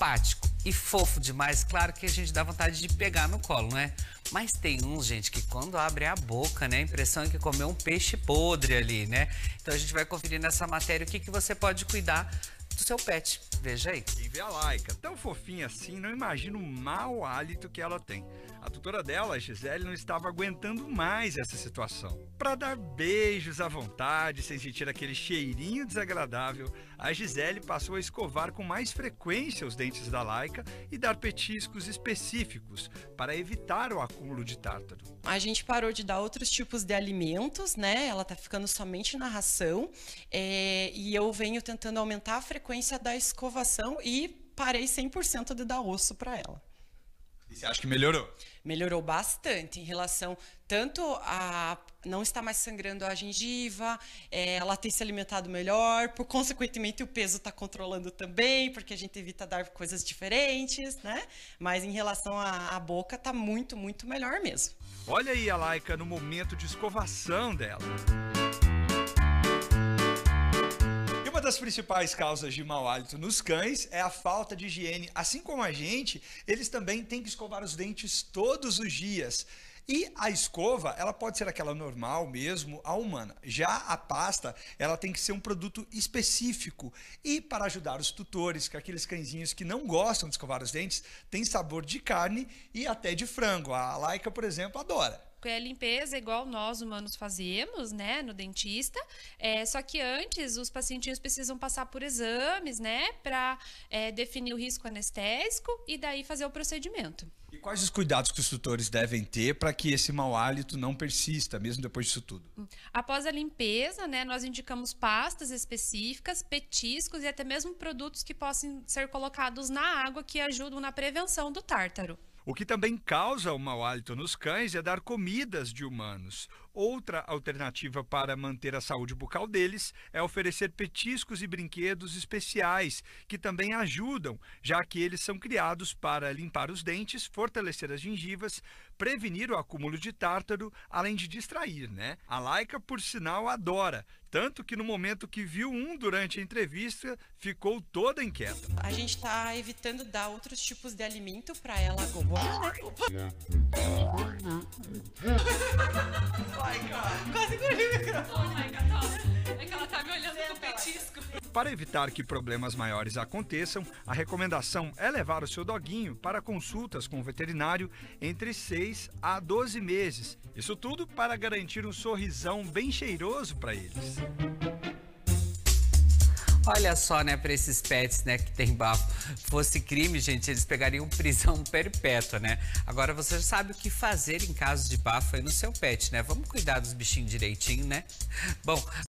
simpático e fofo demais, claro que a gente dá vontade de pegar no colo, né? Mas tem uns, gente, que quando abre a boca, né? A impressão é que comeu um peixe podre ali, né? Então a gente vai conferir nessa matéria o que, que você pode cuidar do seu pet. Veja aí. Quem vê a Laika tão fofinha assim, não imagina o mau hálito que ela tem. A tutora dela, a Gisele, não estava aguentando mais essa situação. Para dar beijos à vontade, sem sentir aquele cheirinho desagradável, a Gisele passou a escovar com mais frequência os dentes da Laika e dar petiscos específicos para evitar o acúmulo de tártaro. A gente parou de dar outros tipos de alimentos, né? Ela tá ficando somente na ração é, e eu venho tentando aumentar a frequência da escovação e parei 100% de dar osso para ela. E você acha que melhorou? Melhorou bastante em relação tanto a não estar mais sangrando a gengiva, é, ela tem se alimentado melhor, por consequentemente o peso está controlando também, porque a gente evita dar coisas diferentes, né? Mas em relação à, à boca, tá muito, muito melhor mesmo. Olha aí a Laika no momento de escovação dela. Das principais causas de mau hálito nos cães é a falta de higiene. Assim como a gente, eles também têm que escovar os dentes todos os dias. E a escova, ela pode ser aquela normal mesmo, a humana. Já a pasta, ela tem que ser um produto específico. E para ajudar os tutores, que aqueles cãezinhos que não gostam de escovar os dentes, tem sabor de carne e até de frango. A Laika, por exemplo, adora é limpeza igual nós humanos fazemos, né, no dentista. É, só que antes os pacientinhos precisam passar por exames, né, para é, definir o risco anestésico e daí fazer o procedimento. E quais os cuidados que os tutores devem ter para que esse mau hálito não persista, mesmo depois disso tudo? Hum. Após a limpeza, né, nós indicamos pastas específicas, petiscos e até mesmo produtos que possam ser colocados na água que ajudam na prevenção do tártaro. O que também causa o mau hálito nos cães é dar comidas de humanos. Outra alternativa para manter a saúde bucal deles é oferecer petiscos e brinquedos especiais, que também ajudam, já que eles são criados para limpar os dentes, fortalecer as gengivas, prevenir o acúmulo de tártaro, além de distrair, né? A Laika, por sinal, adora, tanto que no momento que viu um durante a entrevista, ficou toda inquieta. A gente está evitando dar outros tipos de alimento para ela agora, né? Quase engoli o microfone. É que ela tá me olhando com petisco. Para evitar que problemas maiores aconteçam, a recomendação é levar o seu doguinho para consultas com o veterinário entre 6 a 12 meses. Isso tudo para garantir um sorrisão bem cheiroso para eles. Olha só, né, para esses pets, né, que tem bafo. Fosse crime, gente, eles pegariam prisão perpétua, né? Agora você já sabe o que fazer em caso de bafo aí no seu pet, né? Vamos cuidar dos bichinhos direitinho, né? Bom,